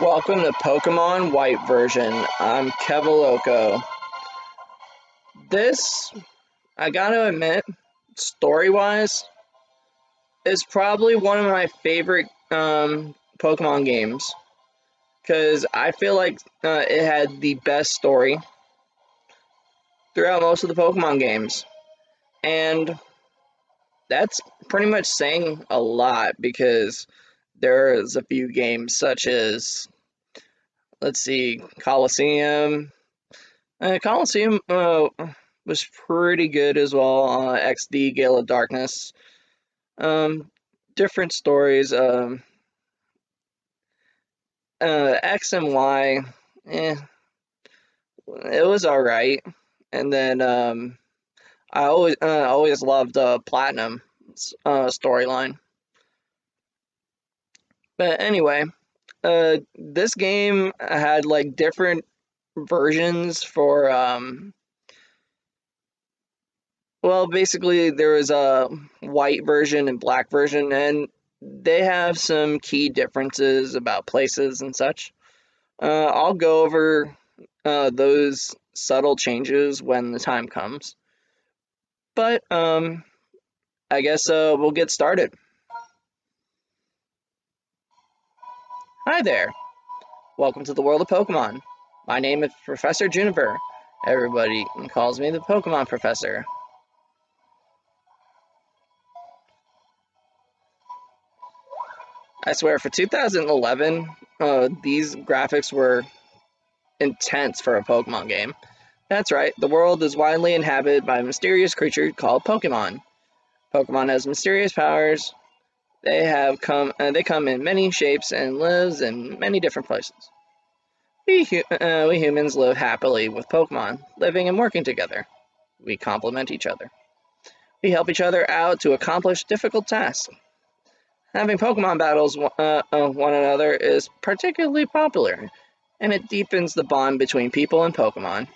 Welcome to Pokemon White version. I'm Kevoloco. This, I gotta admit, story-wise, is probably one of my favorite um, Pokemon games. Because I feel like uh, it had the best story throughout most of the Pokemon games. And that's pretty much saying a lot because there's a few games such as let's see Colosseum. Uh, Colosseum uh, was pretty good as well. Uh, XD Gale of Darkness. Um, different stories. Um, uh, X and Y, eh, it was all right. And then um, I always uh, always loved uh, Platinum uh, storyline. But anyway, uh, this game had like different versions for um, well, basically there was a white version and black version, and they have some key differences about places and such. Uh, I'll go over uh, those subtle changes when the time comes. But um, I guess uh, we'll get started. Hi there. Welcome to the world of Pokemon. My name is Professor Juniper. Everybody calls me the Pokemon Professor. I swear, for 2011, uh, these graphics were intense for a Pokemon game. That's right, the world is widely inhabited by a mysterious creature called Pokemon. Pokemon has mysterious powers. They have come. Uh, they come in many shapes and lives in many different places. We, uh, we humans live happily with Pokemon, living and working together. We complement each other. We help each other out to accomplish difficult tasks. Having Pokemon battles uh, uh, one another is particularly popular, and it deepens the bond between people and Pokemon.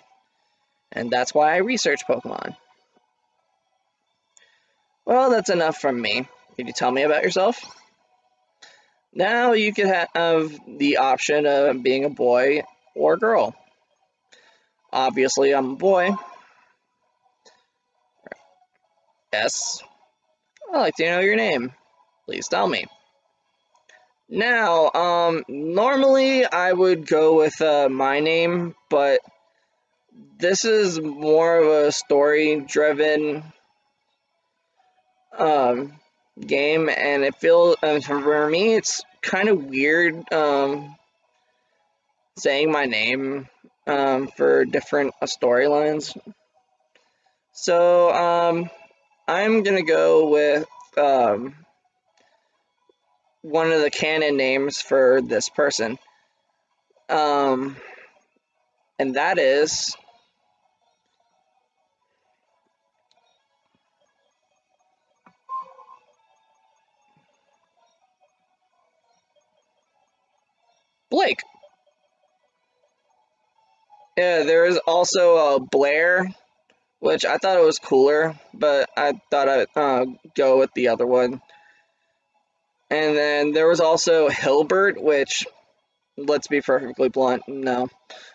And that's why I research Pokemon. Well, that's enough from me. Can you tell me about yourself? Now you could have the option of being a boy or a girl. Obviously, I'm a boy. Yes. I'd like to know your name. Please tell me. Now, um, normally I would go with uh, my name, but this is more of a story-driven um, game, and it feels for me it's kind of weird um, saying my name um, for different uh, storylines. So um, I'm gonna go with um, one of the canon names for this person, um, and that is Blake. Yeah, there is also uh, Blair, which I thought it was cooler, but I thought I'd uh, go with the other one. And then there was also Hilbert, which, let's be perfectly blunt, no,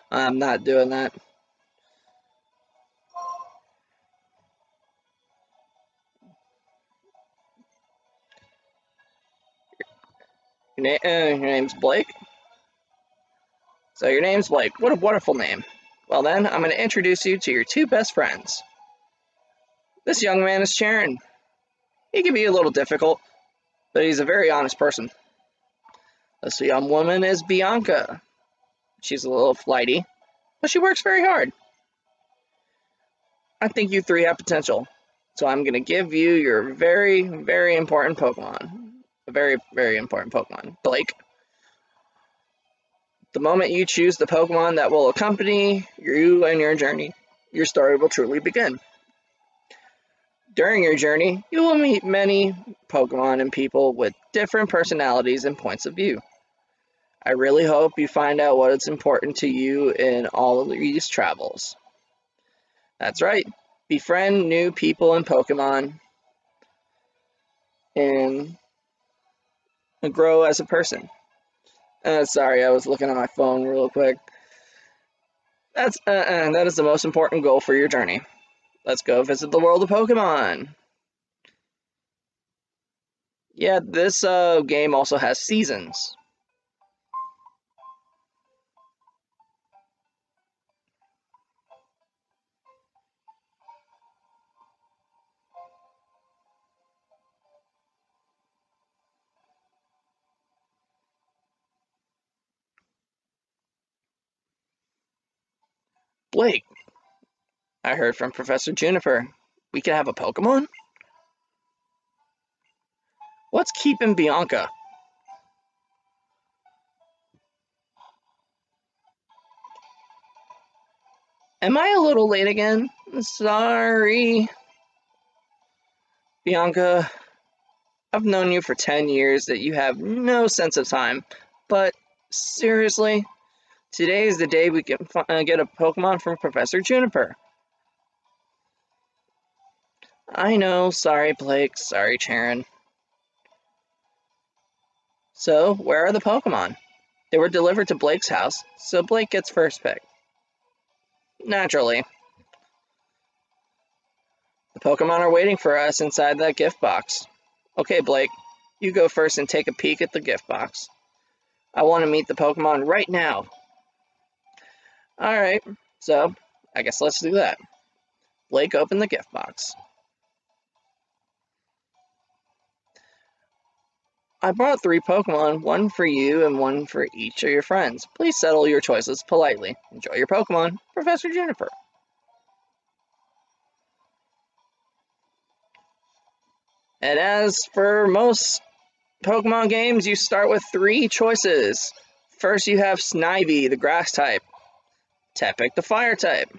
I'm not doing that. Na uh, your name's Blake? So your name's Blake. What a wonderful name. Well then, I'm going to introduce you to your two best friends. This young man is Cheren. He can be a little difficult, but he's a very honest person. This young woman is Bianca. She's a little flighty, but she works very hard. I think you three have potential, so I'm going to give you your very, very important Pokemon. A very, very important Pokemon. Blake. The moment you choose the Pokemon that will accompany you and your journey, your story will truly begin. During your journey, you will meet many Pokemon and people with different personalities and points of view. I really hope you find out what is important to you in all of these travels. That's right, befriend new people and Pokemon and grow as a person. Uh, sorry, I was looking at my phone real quick. That's uh, uh, that is the most important goal for your journey. Let's go visit the world of Pokemon. Yeah, this uh, game also has seasons. Blake, I heard from Professor Juniper. We can have a Pokemon? What's keeping Bianca? Am I a little late again? Sorry. Bianca, I've known you for 10 years that you have no sense of time, but seriously, today is the day we can uh, get a Pokemon from Professor Juniper. I know, sorry Blake, sorry Cheren. So, where are the Pokemon? They were delivered to Blake's house, so Blake gets first pick. Naturally. The Pokemon are waiting for us inside that gift box. Okay, Blake, you go first and take a peek at the gift box. I want to meet the Pokemon right now. Alright, so I guess let's do that. Blake opened the gift box. I brought three Pokemon, one for you and one for each of your friends. Please settle your choices politely. Enjoy your Pokemon, Professor Juniper. And as for most Pokemon games, you start with three choices. First, you have Snivy, the grass type, Tepig, the fire type,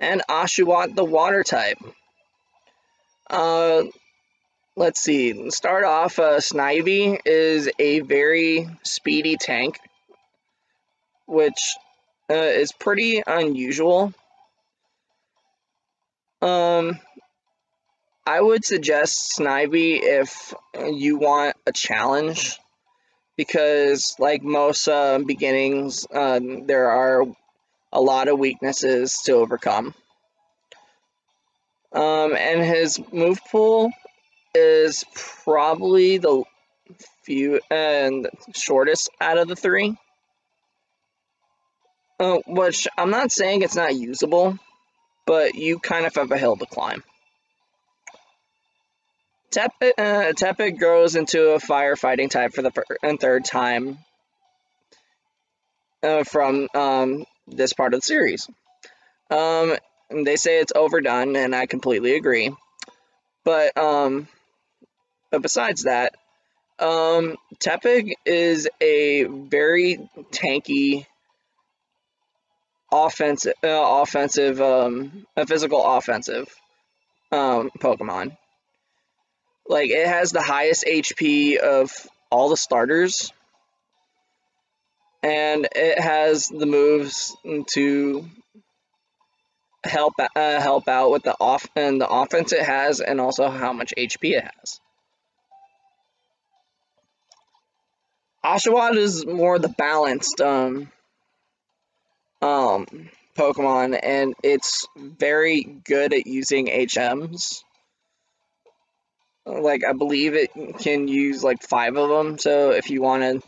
and Oshawott, the water type. Uh, let's see. Start off, uh, Snivy is a very speedy tank, which uh, is pretty unusual. Um, I would suggest Snivy if you want a challenge, because like most uh, beginnings, uh, there are a lot of weaknesses to overcome. Um, and his move pool is probably the few and shortest out of the three. Uh, which I'm not saying it's not usable, but you kind of have a hill to climb. Uh, Tepig grows into a firefighting type for the and third time uh, from um, this part of the series. Um, they say it's overdone, and I completely agree. But um, but besides that, um, Tepig is a very tanky offensive, uh, offensive, um, a physical offensive um, Pokemon. Like it has the highest HP of all the starters, and it has the moves to help uh, help out with the off and the offense it has, and also how much HP it has. Oshawott is more the balanced um, um, Pokemon, and it's very good at using HMs. Like, I believe it can use like five of them, so if you want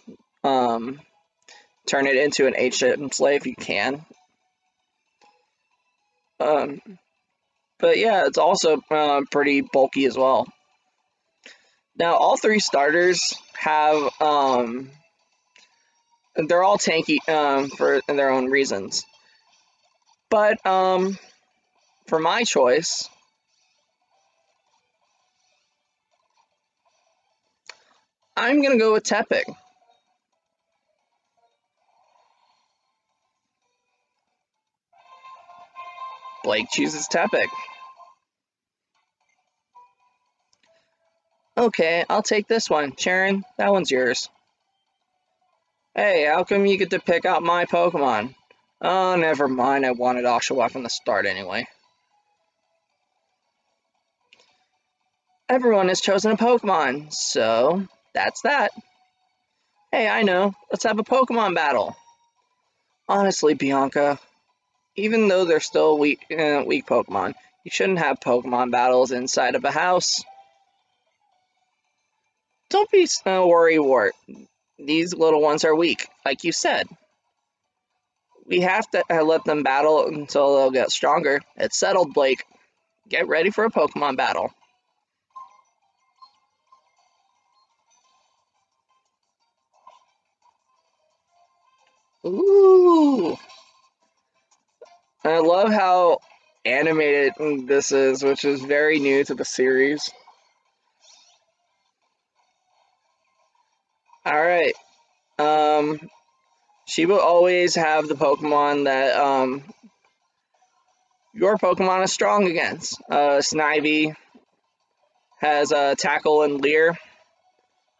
to um, turn it into an HM slave, if you can. Um, but yeah, it's also uh, pretty bulky as well. Now, all three starters have, um, they're all tanky um, for their own reasons. But um, for my choice, I'm going to go with Tepig. Blake chooses Tepig. Okay, I'll take this one. Cheren, that one's yours. Hey, how come you get to pick out my Pokemon? Oh, never mind. I wanted Oshawott from the start anyway. Everyone has chosen a Pokemon, so that's that. Hey, I know. Let's have a Pokemon battle. Honestly, Bianca, even though they're still weak, uh, weak Pokemon, you shouldn't have Pokemon battles inside of a house. Don't be uh, worry wart. These little ones are weak, like you said. We have to uh, let them battle until they'll get stronger. It's settled, Blake. Get ready for a Pokemon battle. Ooh. I love how animated this is, which is very new to the series. Alright. Um, she will always have the Pokemon that um, your Pokemon is strong against. Uh, Snivy has uh, Tackle and Leer.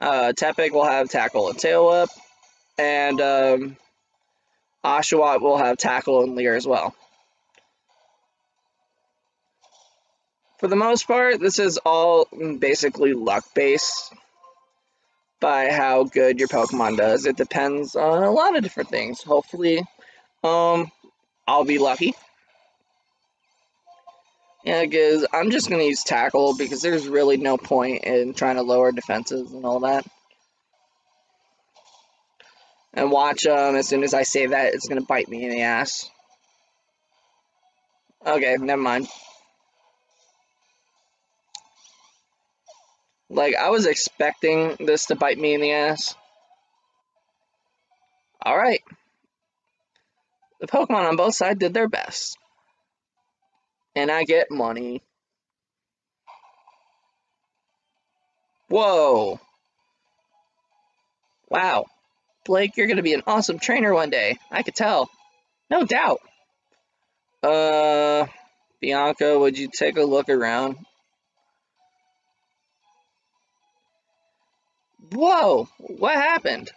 Uh, Tepig will have Tackle and Tail Whip. And um, Oshawott will have tackle and leer as well. For the most part, this is all basically luck based by how good your Pokemon does. It depends on a lot of different things. Hopefully, um, I'll be lucky. Yeah, because I'm just going to use Tackle because there's really no point in trying to lower defenses and all that. And watch, um, as soon as I say that, it's gonna bite me in the ass. Okay, never mind. Like, I was expecting this to bite me in the ass. Alright. The Pokemon on both sides did their best. And I get money. Whoa. Wow. Blake, you're going to be an awesome trainer one day. I could tell. No doubt. Uh, Bianca, would you take a look around? Whoa, what happened?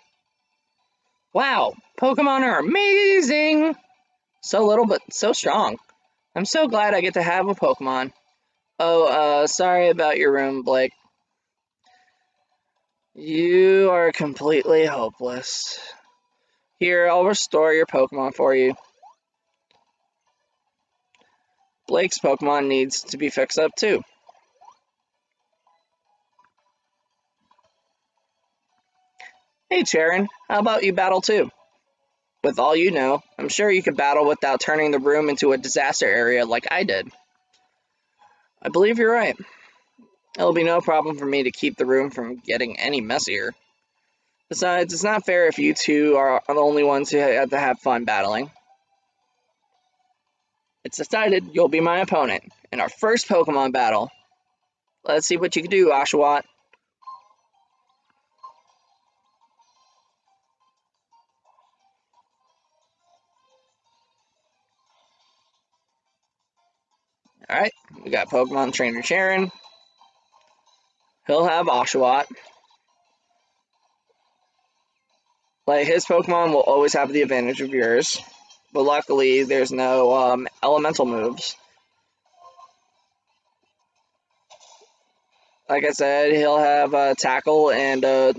Wow, Pokemon are amazing! So little, but so strong. I'm so glad I get to have a Pokemon. Oh, uh, sorry about your room, Blake. You are completely hopeless. Here, I'll restore your Pokemon for you. Blake's Pokemon needs to be fixed up too. Hey Cheren, how about you battle too? With all you know, I'm sure you could battle without turning the room into a disaster area like I did. I believe you're right. It'll be no problem for me to keep the room from getting any messier. Besides, it's not fair if you two are the only ones who have to have fun battling. It's decided you'll be my opponent in our first Pokemon battle. Let's see what you can do, Oshawott. Alright, we got Pokemon Trainer Cheren. He'll have Oshawott. Like, his Pokemon will always have the advantage of yours. But luckily, there's no um, elemental moves. Like I said, he'll have uh, Tackle and, uh,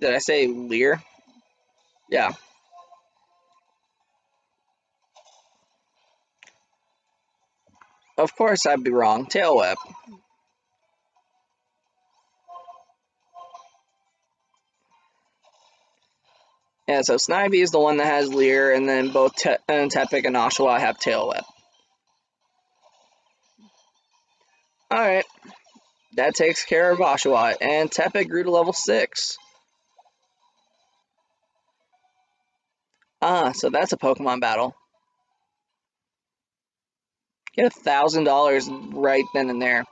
did I say Leer? Yeah. Of course I'd be wrong. Tail Whip. Yeah, so Snivy is the one that has Leer, and then both Te and Tepig and Oshawott have Tail Whip. Alright. That takes care of Oshawott, and Tepig grew to level 6. Ah, so that's a Pokemon battle. A thousand dollars right then and there.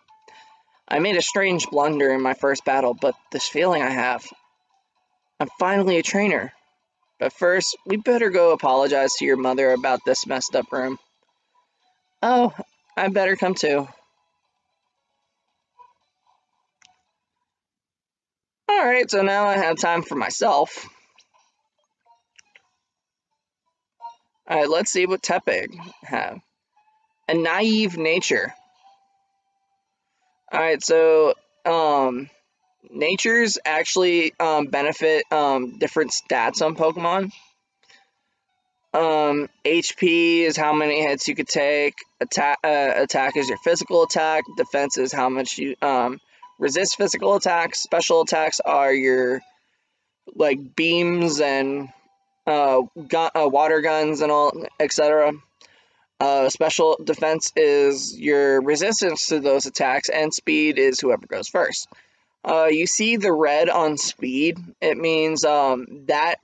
I made a strange blunder in my first battle, but this feeling I have. I'm finally a trainer. But first, we better go apologize to your mother about this messed up room. Oh, I better come too. Alright, so now I have time for myself. Alright, let's see what Tepig have. A naive nature. Alright, so, um, natures actually um, benefit um, different stats on Pokemon. Um, HP is how many hits you could take. Attack uh, attack is your physical attack. Defense is how much you um, resist physical attacks. Special attacks are your like beams and uh, uh, water guns and all, etc. Uh, special defense is your resistance to those attacks, and speed is whoever goes first. Uh, you see the red on speed. It means um, that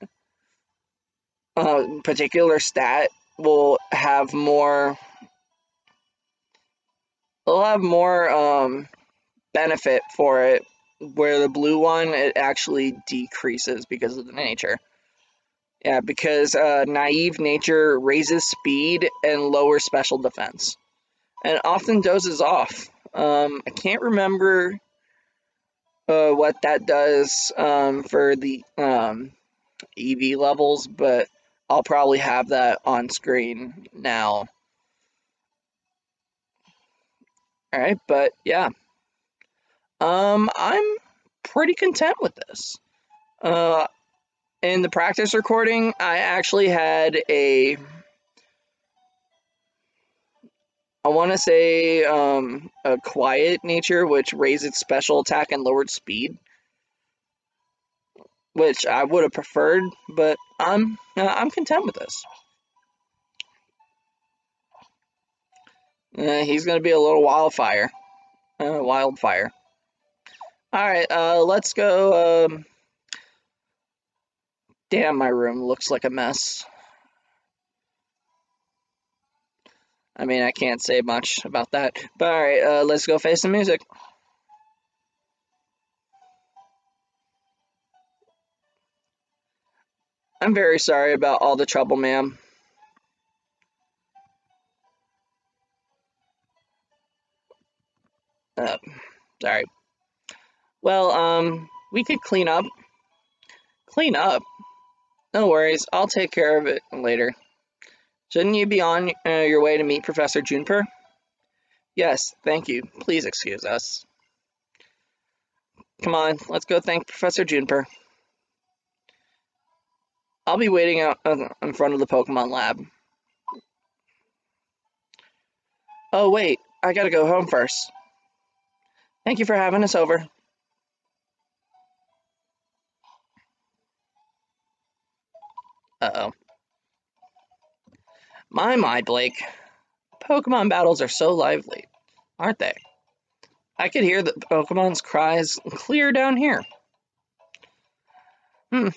uh, particular stat will have more. It'll have more um, benefit for it, where the blue one it actually decreases because of the nature. Yeah, because uh, naive nature raises speed and lowers special defense, and often dozes off. Um, I can't remember uh, what that does um, for the um, EV levels, but I'll probably have that on screen now. All right, but yeah, um, I'm pretty content with this. Uh, in the practice recording, I actually had a I want to say um, a quiet nature, which raised its special attack and lowered speed, which I would have preferred, but I'm uh, I'm content with this. Uh, he's gonna be a little wildfire, uh, wildfire. All right, uh, let's go. Um, damn, my room looks like a mess. I mean, I can't say much about that. But alright, uh, let's go face the music. I'm very sorry about all the trouble, ma'am. Uh, sorry. Well, um, we could clean up. Clean up? No worries, I'll take care of it later. Shouldn't you be on uh, your way to meet Professor Juniper? Yes, thank you. Please excuse us. Come on, let's go thank Professor Juniper. I'll be waiting out uh, in front of the Pokemon lab. Oh, wait, I gotta go home first. Thank you for having us over. Uh-oh. My, my, Blake. Pokemon battles are so lively, aren't they? I could hear the Pokemon's cries clear down here. Hmm,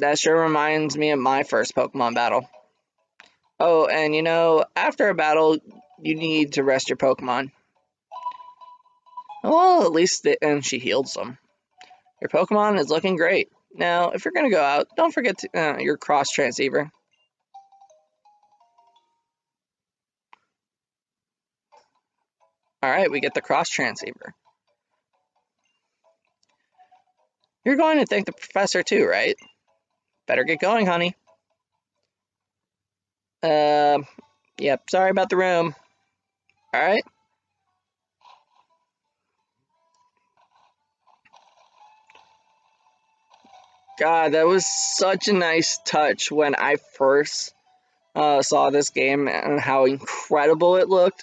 that sure reminds me of my first Pokemon battle. Oh, and you know, after a battle, you need to rest your Pokemon. Well, at least the, and she healed some. Your Pokemon is looking great. Now, if you're going to go out, don't forget to, uh, your cross transceiver. Alright, we get the cross transceiver. You're going to thank the professor too, right? Better get going, honey. Um, uh, yep, sorry about the room. Alright. God, that was such a nice touch when I first uh, saw this game and how incredible it looked.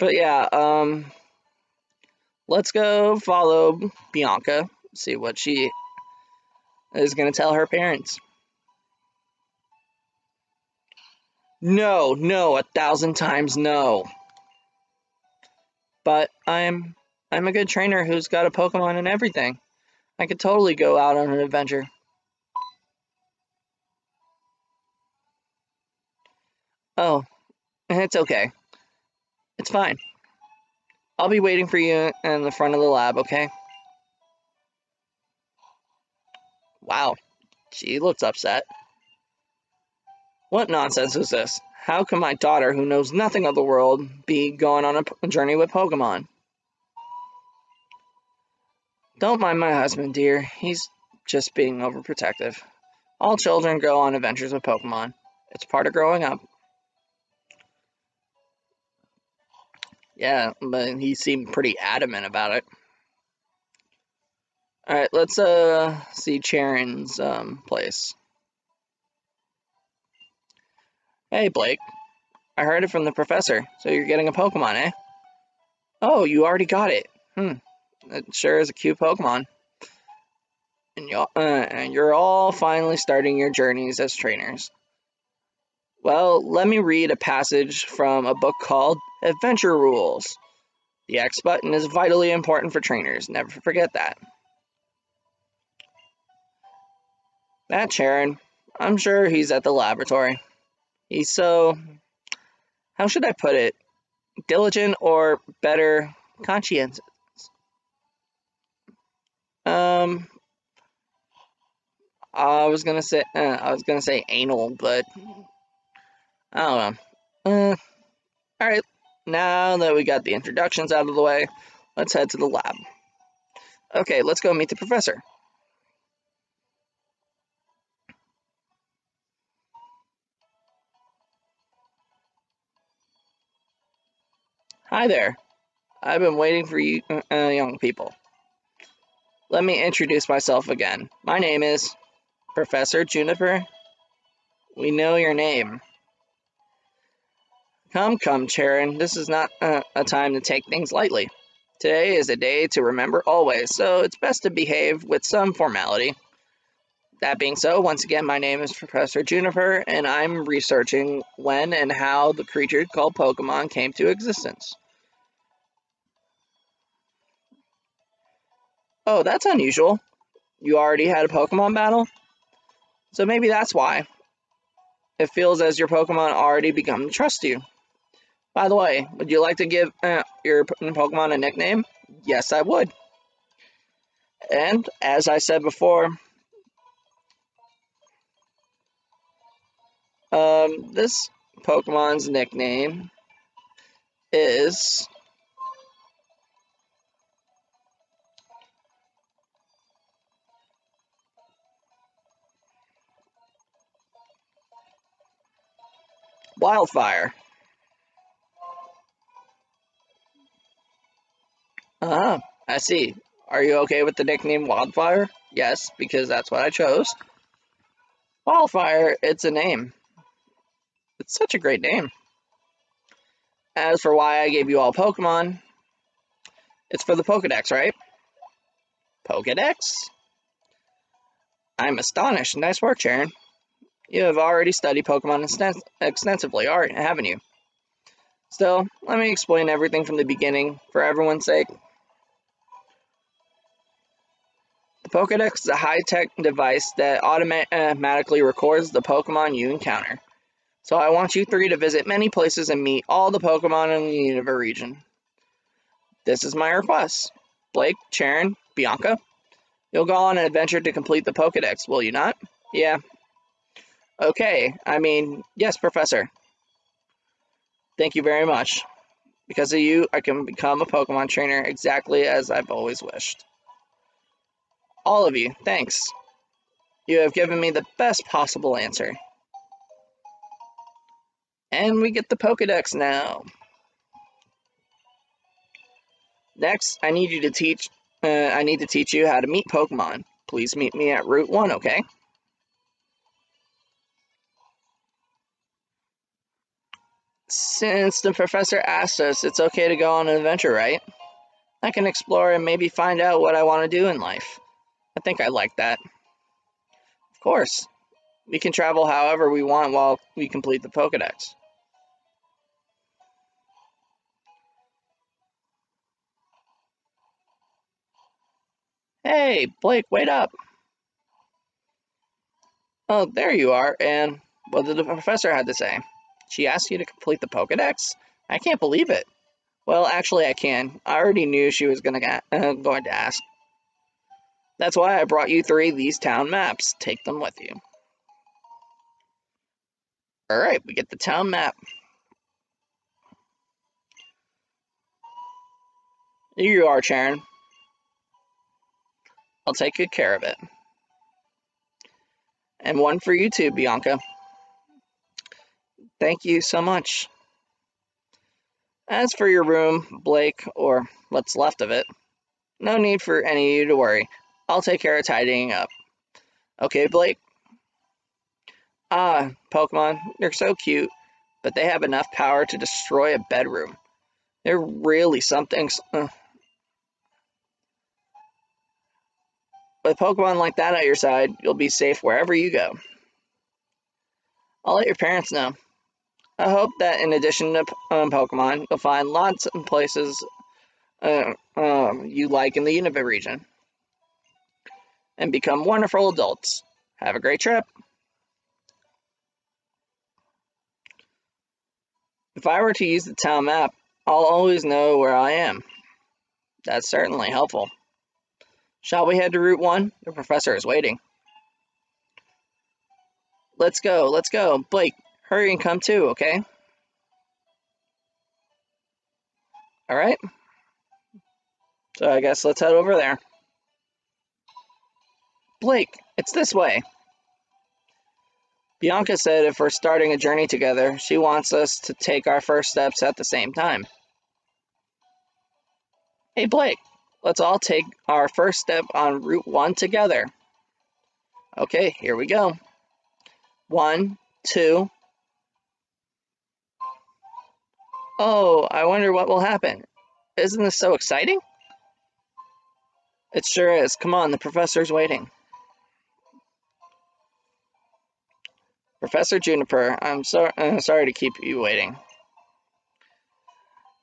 But yeah, um, let's go follow Bianca, see what she is going to tell her parents. No, no, a thousand times no. But I'm I'm a good trainer who's got a Pokemon and everything. I could totally go out on an adventure. Oh, it's okay. It's fine. I'll be waiting for you in the front of the lab, okay? Wow, she looks upset. What nonsense is this? How can my daughter, who knows nothing of the world, be going on a journey with Pokemon? Don't mind my husband, dear. He's just being overprotective. All children go on adventures with Pokemon. It's part of growing up. Yeah, but he seemed pretty adamant about it. Alright, let's uh see Cheren's um place. Hey Blake, I heard it from the professor, so you're getting a Pokemon, eh? Oh, you already got it. Hmm, it sure is a cute Pokemon. And, you uh, and you're all finally starting your journeys as trainers. Well, let me read a passage from a book called Adventure Rules. The X button is vitally important for trainers, never forget that. That Cheren, I'm sure he's at the laboratory. He's so, how should I put it, diligent or better, conscientious. Um, I was gonna say, uh, I was gonna say anal, but I don't know. Uh, all right, now that we got the introductions out of the way, let's head to the lab. Okay, let's go meet the professor. Hi there. I've been waiting for you uh, young people. Let me introduce myself again. My name is Professor Juniper. We know your name. Come, come, Cheren. This is not uh, a time to take things lightly. Today is a day to remember always, so it's best to behave with some formality. That being so, once again, my name is Professor Juniper, and I'm researching when and how the creature called Pokemon came to existence. Oh, that's unusual. You already had a Pokemon battle? So maybe that's why. It feels as your Pokemon already become to trust you. By the way, would you like to give uh, your Pokemon a nickname? Yes, I would. And, as I said before, um, this Pokemon's nickname is Wildfire. Ah, I see. Are you okay with the nickname Wildfire? Yes, because that's what I chose. Wildfire, it's a name. It's such a great name. As for why I gave you all Pokemon, it's for the Pokedex, right? Pokedex? I'm astonished. Nice work, Cheren. You have already studied Pokemon extensively, haven't you? Still, let me explain everything from the beginning for everyone's sake. The Pokedex is a high-tech device that automatically records the Pokemon you encounter. So I want you three to visit many places and meet all the Pokemon in the Unova region. This is my request. Blake, Cheren, Bianca, you'll go on an adventure to complete the Pokedex, will you not? Yeah, Okay, I mean, yes, Professor. Thank you very much. Because of you, I can become a Pokemon trainer exactly as I've always wished. All of you, thanks. You have given me the best possible answer. And we get the Pokedex now. Next, I need you to teach, uh, I need to teach you how to meet Pokemon. Please meet me at Route 1, okay? Since the professor asked us, it's okay to go on an adventure, right? I can explore and maybe find out what I want to do in life. I think I like that. Of course. We can travel however we want while we complete the Pokedex. Hey, Blake, wait up. Oh, there you are, and what did the professor have to say? She asked you to complete the Pokedex? I can't believe it. Well, actually, I can. I already knew she was gonna uh, going to ask. That's why I brought you three of these town maps. Take them with you. Alright, we get the town map. Here you are, Cheren. I'll take good care of it. And one for you too, Bianca. Thank you so much. As for your room, Blake, or what's left of it, no need for any of you to worry. I'll take care of tidying up. Okay, Blake? Ah, Pokemon, they're so cute, but they have enough power to destroy a bedroom. They're really something. Uh. With Pokemon like that at your side, you'll be safe wherever you go. I'll let your parents know. I hope that in addition to um, Pokemon, you'll find lots of places uh, um, you like in the Unova region and become wonderful adults. Have a great trip. If I were to use the town map, I'll always know where I am. That's certainly helpful. Shall we head to Route 1? The professor is waiting. Let's go, let's go. Blake, hurry and come too, okay? Alright. So I guess let's head over there. Blake, it's this way. Bianca said if we're starting a journey together, she wants us to take our first steps at the same time. Hey Blake, let's all take our first step on Route 1 together. Okay, here we go. One, two. Oh, I wonder what will happen. Isn't this so exciting? It sure is. Come on, the professor's waiting. Professor Juniper, I'm so, sorry to keep you waiting.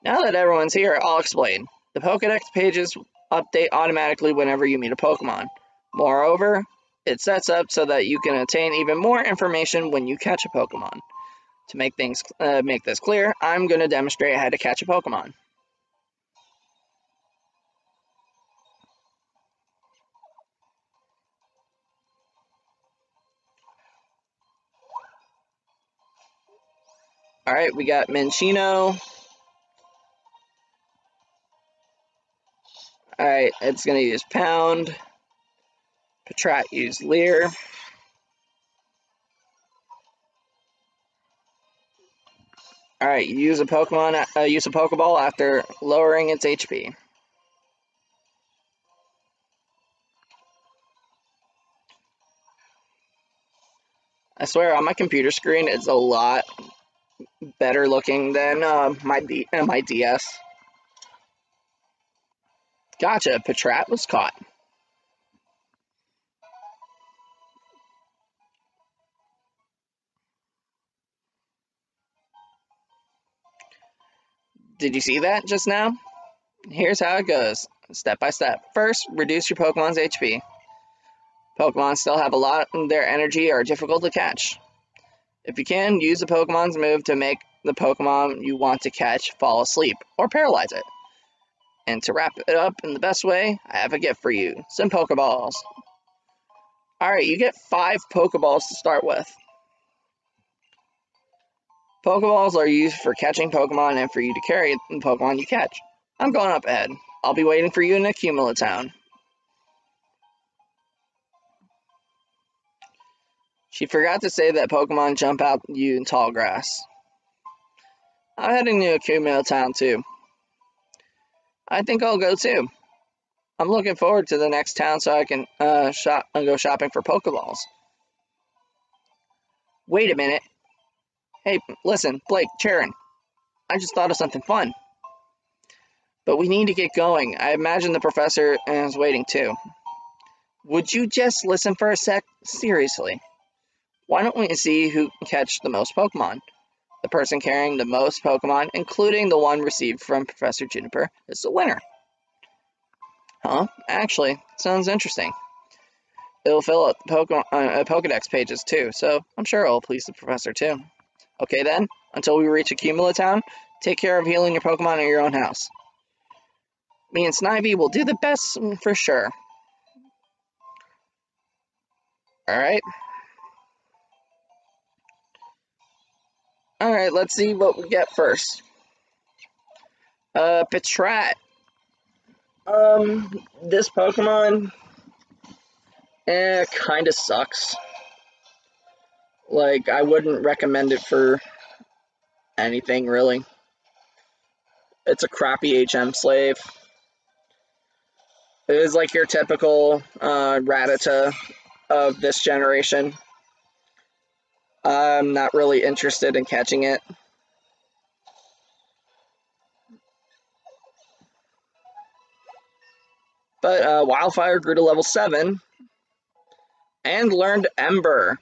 Now that everyone's here, I'll explain. The Pokedex pages update automatically whenever you meet a Pokemon. Moreover, it sets up so that you can attain even more information when you catch a Pokemon. To make things uh, make this clear, I'm going to demonstrate how to catch a Pokemon. All right, we got Minccino. All right, it's going to use Pound. Patrat use Leer. All right, use a Pokemon, uh, use a Pokeball after lowering its HP. I swear, on my computer screen, it's a lot better looking than uh, my D uh, my DS. Gotcha, Patrat was caught. Did you see that just now? Here's how it goes, step by step. First, reduce your Pokemon's HP. Pokemon still have a lot of their energy are difficult to catch. If you can, use the Pokemon's move to make the Pokemon you want to catch fall asleep or paralyze it. And to wrap it up in the best way, I have a gift for you some Pokeballs. Alright, you get five Pokeballs to start with. Pokeballs are used for catching Pokemon and for you to carry the Pokemon you catch. I'm going up ahead. I'll be waiting for you in Accumula Town. She forgot to say that Pokemon jump out you in tall grass. I'm heading to Accumula Town too. I think I'll go too. I'm looking forward to the next town so I can uh, shop and go shopping for Pokeballs. Wait a minute. Hey, listen, Blake, Cheren. I just thought of something fun. But we need to get going. I imagine the professor is waiting too. Would you just listen for a sec? Seriously. Why don't we see who can catch the most Pokemon? The person carrying the most Pokemon, including the one received from Professor Juniper, is the winner. Huh? Actually, sounds interesting. It'll fill up Pokemon, uh, Pokedex pages too, so I'm sure it'll please the professor too. Okay then, until we reach Accumula Town, take care of healing your Pokemon at your own house. Me and Snivy will do the best for sure. Alright. Alright, let's see what we get first. Uh, Patrat. Um, this Pokemon, eh, kinda sucks. Like, I wouldn't recommend it for anything, really. It's a crappy HM slave. It is like your typical uh, Rattata of this generation. I'm not really interested in catching it. But uh, Wildfire grew to level 7 and learned Ember.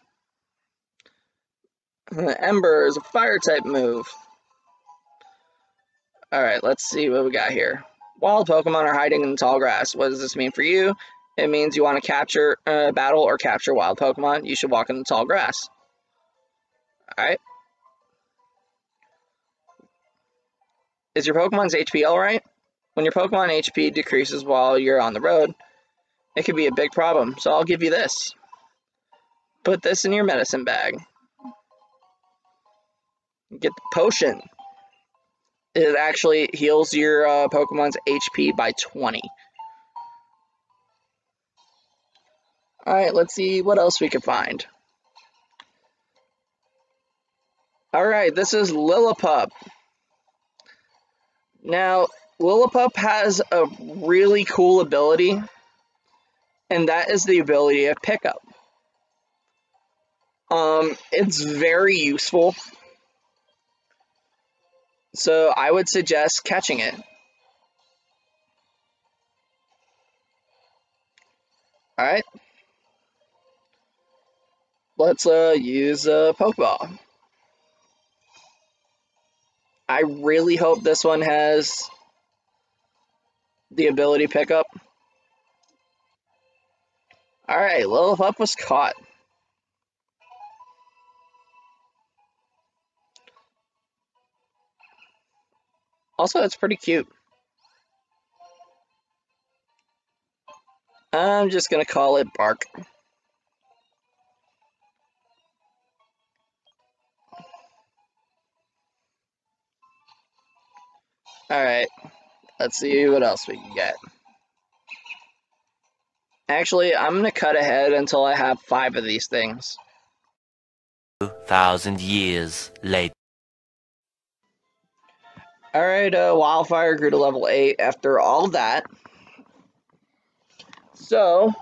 Ember is a fire type move. Alright, let's see what we got here. Wild Pokemon are hiding in tall grass. What does this mean for you? It means you want to capture, uh, battle, or capture wild Pokemon. You should walk in the tall grass. Alright. Is your Pokemon's HP alright? When your Pokemon HP decreases while you're on the road, it could be a big problem, so I'll give you this. Put this in your medicine bag. Get the potion. It actually heals your uh, Pokemon's HP by 20. Alright, let's see what else we can find. Alright, this is Lillipup. Now, Lillipup has a really cool ability, and that is the ability of pickup. Um, it's very useful, so I would suggest catching it. Alright. Let's uh, use a Pokeball. I really hope this one has the ability pickup. Alright, Lillipup was caught. Also, it's pretty cute. I'm just going to call it Bark. Alright. Let's see what else we can get. Actually, I'm going to cut ahead until I have five of these things. 2,000 years later. Alright, uh, Wildfire grew to level 8 after all that. So,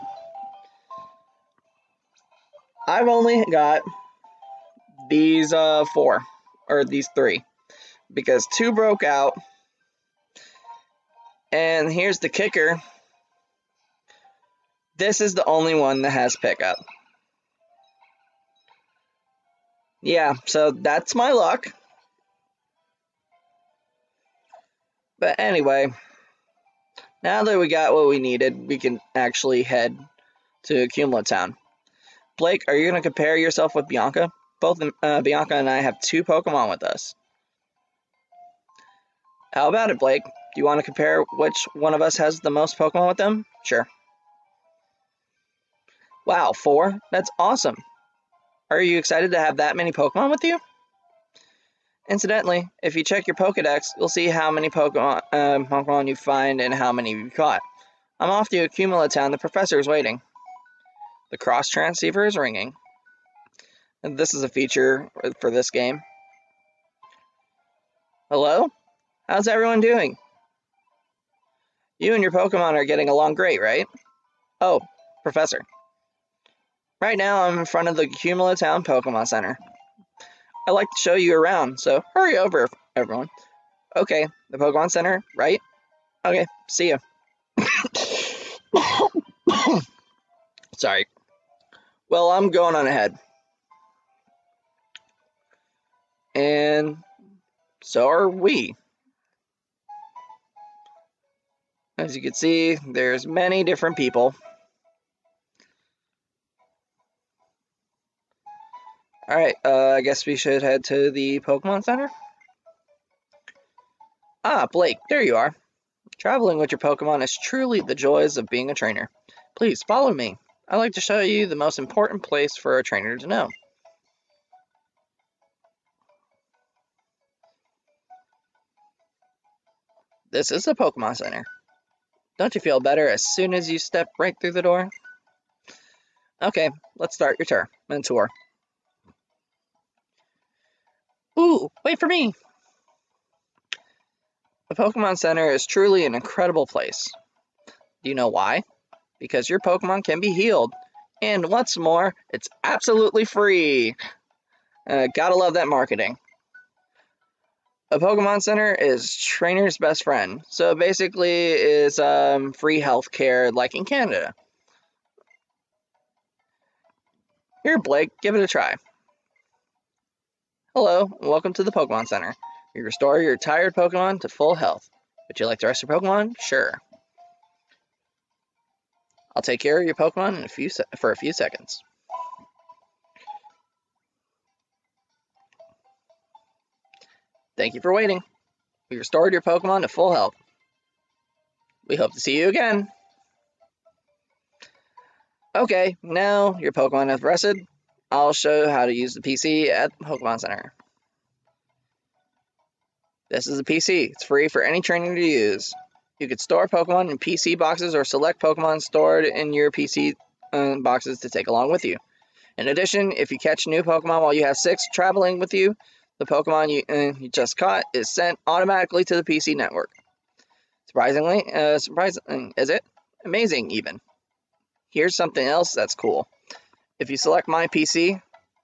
I've only got these uh, four, or these three, because two broke out and here's the kicker. This is the only one that has pickup. Yeah, so that's my luck. But anyway, now that we got what we needed, we can actually head to Accumula Town. Blake, are you going to compare yourself with Bianca? Both uh, Bianca and I have two Pokemon with us. How about it, Blake? Do you want to compare which one of us has the most Pokemon with them? Sure. Wow, four? That's awesome. Are you excited to have that many Pokemon with you? Incidentally, if you check your Pokedex, you'll see how many Pokemon, uh, Pokemon you find and how many you've caught. I'm off to Accumula Town. The professor is waiting. The cross transceiver is ringing. And this is a feature for this game. Hello? How's everyone doing? You and your Pokemon are getting along great, right? Oh, Professor. Right now, I'm in front of the Accumula Town Pokemon Center. I'd like to show you around, so hurry over, everyone. Okay, the Pokemon Center, right? Okay, see you. Sorry. Well, I'm going on ahead. And so are we. As you can see, there's many different people. Alright, uh, I guess we should head to the Pokemon Center. Ah, Blake, there you are. Traveling with your Pokemon is truly the joys of being a trainer. Please, follow me. I'd like to show you the most important place for a trainer to know. This is the Pokemon Center. Don't you feel better as soon as you step right through the door? Okay, let's start your tour. Tour. Ooh, wait for me! The Pokemon Center is truly an incredible place. Do you know why? Because your Pokemon can be healed. And what's more, it's absolutely free. Uh, gotta love that marketing. A Pokemon Center is trainer's best friend. So basically is um, free healthcare like in Canada. Here, Blake, give it a try. Hello, and welcome to the Pokemon Center. We restore your tired Pokemon to full health. Would you like to rest your Pokemon? Sure. I'll take care of your Pokemon in a few for a few seconds. Thank you for waiting. We restored your Pokemon to full health. We hope to see you again. Okay, now your Pokemon have rested. I'll show how to use the PC at Pokemon Center. This is a PC. It's free for any trainer to use. You can store Pokemon in PC boxes or select Pokemon stored in your PC uh, boxes to take along with you. In addition, if you catch new Pokemon while you have six traveling with you, the Pokemon you, uh, you just caught is sent automatically to the PC network. Surprisingly, uh, surprising, is it? Amazing, even. Here's something else that's cool. If you select My PC,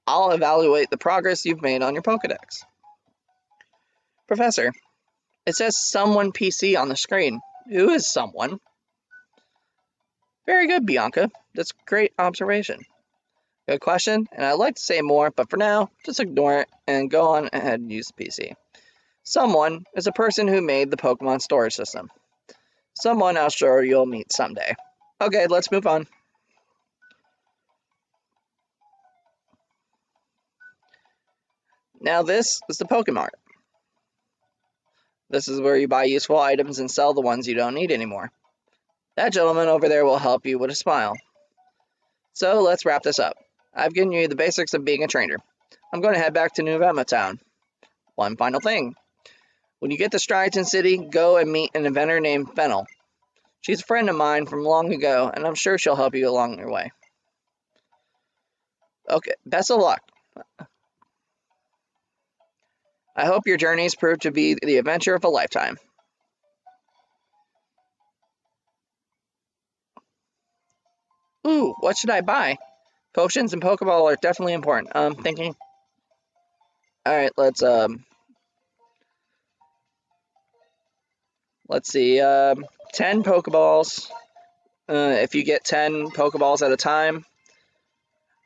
I'll evaluate the progress you've made on your Pokedex. Professor, it says someone PC on the screen. Who is someone? Very good, Bianca. That's great observation. Good question, and I'd like to say more, but for now, just ignore it and go on ahead and use the PC. Someone is a person who made the Pokemon storage system. Someone I'm sure you'll meet someday. Okay, let's move on. Now this is the Poke Mart. This is where you buy useful items and sell the ones you don't need anymore. That gentleman over there will help you with a smile. So let's wrap this up. I've given you the basics of being a trainer. I'm going to head back to Nuvema Town. One final thing. When you get to Striaton City, go and meet an inventor named Fennel. She's a friend of mine from long ago, and I'm sure she'll help you along your way. Okay, best of luck. I hope your journeys prove to be the adventure of a lifetime. Ooh, what should I buy? Potions and Pokeball are definitely important. I'm um, thinking. Alright, let's, um... Let's see, um, 10 Pokeballs. Uh, if you get 10 Pokeballs at a time,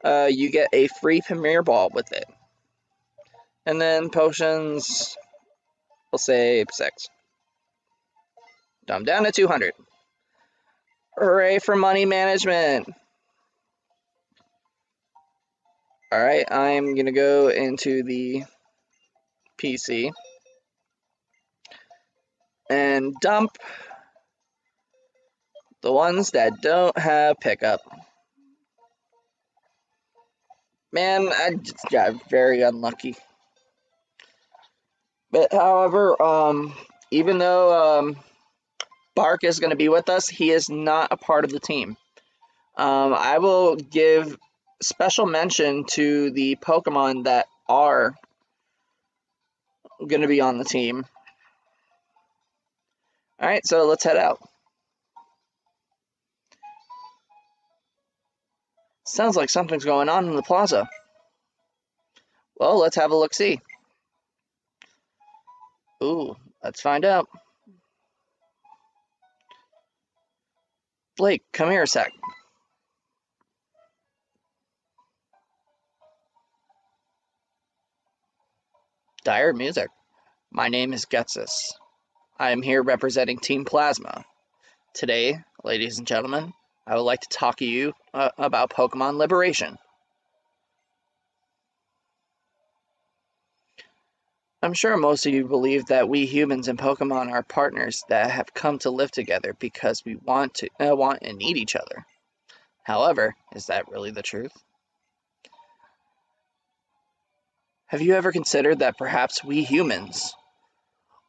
uh, you get a free Premier Ball with it. And then potions, we'll say 6. I'm down to 200. Hooray for money management! Alright, I'm going to go into the PC and dump the ones that don't have pickup. Man, I just got very unlucky. But however, um, even though um, Bark is going to be with us, he is not a part of the team. Um, I will give special mention to the Pokemon that are going to be on the team. Alright, so let's head out. Sounds like something's going on in the plaza. Well, let's have a look-see. Ooh, let's find out. Blake, come here a sec. Dire music. My name is Ghetsis. I am here representing Team Plasma. Today, ladies and gentlemen, I would like to talk to you uh, about Pokemon Liberation. I'm sure most of you believe that we humans and Pokemon are partners that have come to live together because we want to uh, want and need each other. However, is that really the truth? Have you ever considered that perhaps we humans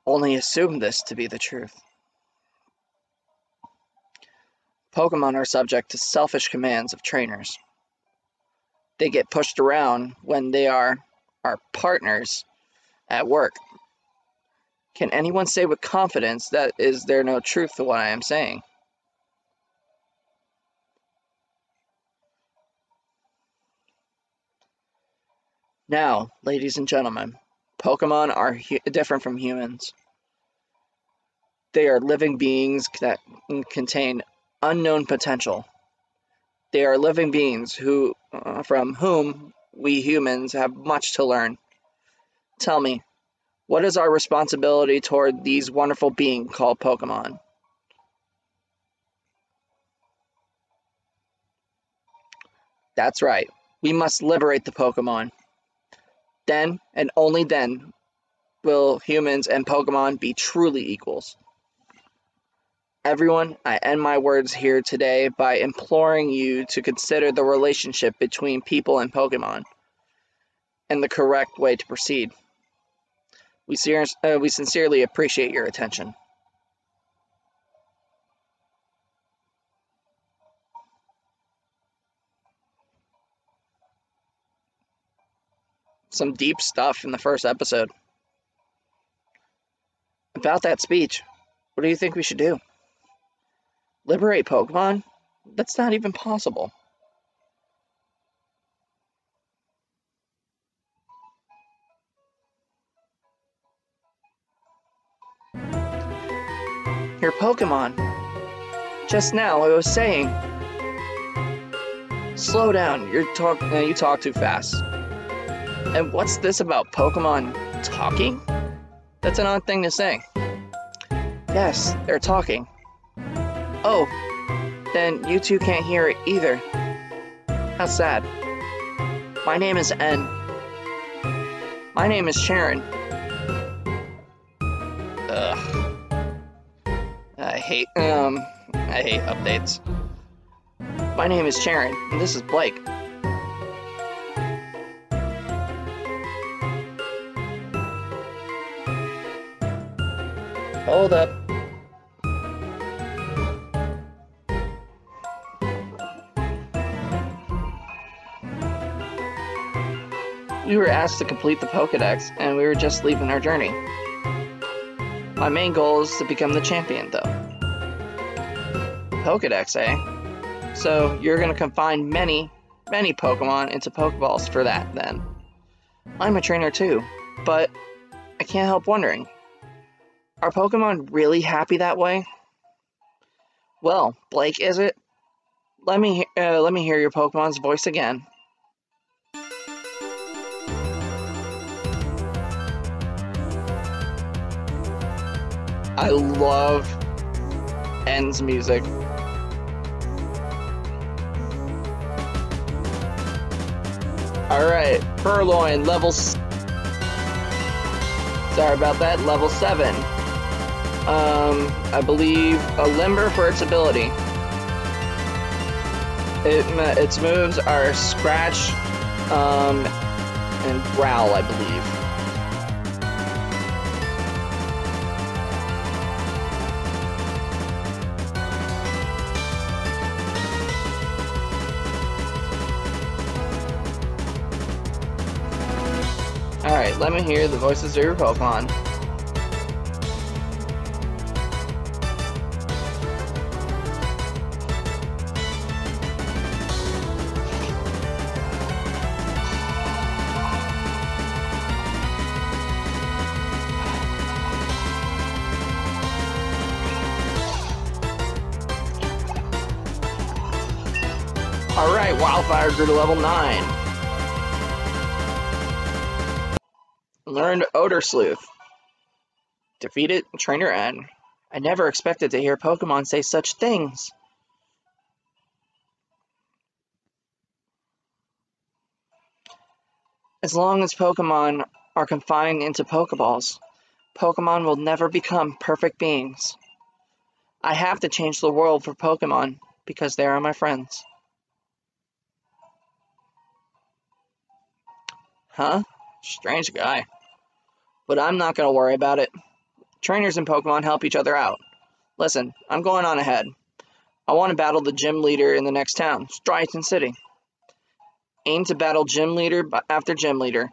only assume this to be the truth? Pokemon are subject to selfish commands of trainers. They get pushed around when they are our partners at work. Can anyone say with confidence that is there no truth to what I am saying? Now, ladies and gentlemen, Pokemon are different from humans. They are living beings that contain unknown potential. They are living beings who, uh, from whom we humans have much to learn. Tell me, what is our responsibility toward these wonderful beings called Pokemon? That's right. We must liberate the Pokemon. Then, and only then, will humans and Pokemon be truly equals. Everyone, I end my words here today by imploring you to consider the relationship between people and Pokemon and the correct way to proceed. We, uh, we sincerely appreciate your attention. Some deep stuff in the first episode. About that speech, what do you think we should do? Liberate Pokemon? That's not even possible. Your Pokemon. Just now, I was saying. Slow down. You're talk. Uh, you talk too fast. And what's this about Pokemon talking? That's an odd thing to say. Yes, they're talking. Oh, then you two can't hear it either. How sad. My name is N. My name is Cheren. Ugh. I hate, um, I hate updates. My name is Cheren, and this is Blake. Hold up. We were asked to complete the Pokedex, and we were just leaving our journey. My main goal is to become the champion, though. Pokedex, eh? So you're gonna confine many, many Pokemon into Pokeballs for that, then. I'm a trainer too, but I can't help wondering, are Pokemon really happy that way? Well, Blake, is it? Let me uh, let me hear your Pokemon's voice again. I love N's music. Alright, Purrloin, level... Sorry about that, level 7. Um, I believe a Limber for its ability. It, its moves are Scratch, um, and Growl, I believe. Let me hear the voices of your Pokemon. Alright, Wildfire grew to level 9. Learned Odor Sleuth. Defeated Trainer N. I never expected to hear Pokemon say such things. As long as Pokemon are confined into Pokeballs, Pokemon will never become perfect beings. I have to change the world for Pokemon because they are my friends. Huh? Strange guy. But I'm not going to worry about it. Trainers and Pokemon help each other out. Listen, I'm going on ahead. I want to battle the gym leader in the next town, Striaton City. Aim to battle gym leader after gym leader.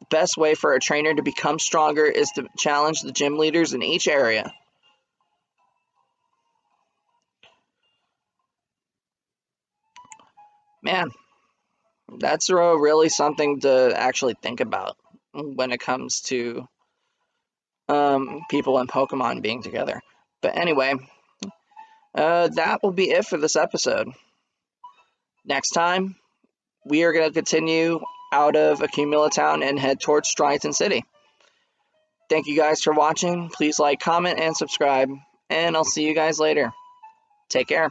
The best way for a trainer to become stronger is to challenge the gym leaders in each area. Man, that's really something to actually think about when it comes to um, people and Pokemon being together. But anyway, uh, that will be it for this episode. Next time, we are going to continue out of Accumula Town and head towards Striaton City. Thank you guys for watching. Please like, comment, and subscribe. And I'll see you guys later. Take care.